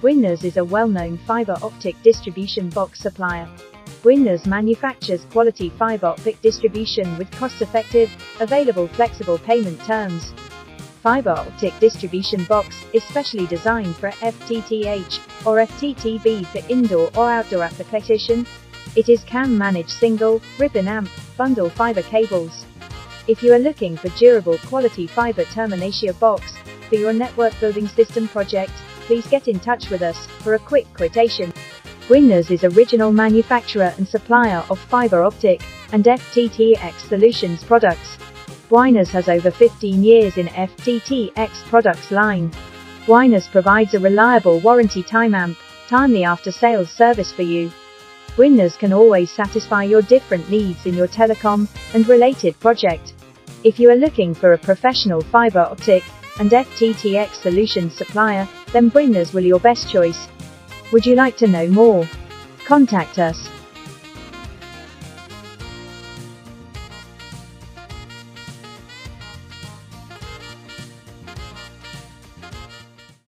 Bwinners is a well-known fiber optic distribution box supplier. Bwinners manufactures quality fiber optic distribution with cost-effective, available flexible payment terms. Fiber optic distribution box is specially designed for FTTH or FTTB for indoor or outdoor application. It is CAN manage single, ribbon amp, bundle fiber cables. If you are looking for durable quality fiber termination box for your network building system project, please get in touch with us for a quick quotation. Bwinners is original manufacturer and supplier of fiber optic and FTTX solutions products. Bwinners has over 15 years in FTTX products line. Bwinners provides a reliable warranty time amp, timely after sales service for you. Bwinners can always satisfy your different needs in your telecom and related project. If you are looking for a professional fiber optic and FTTX solutions supplier, then Bwinners will your best choice. Would you like to know more? Contact us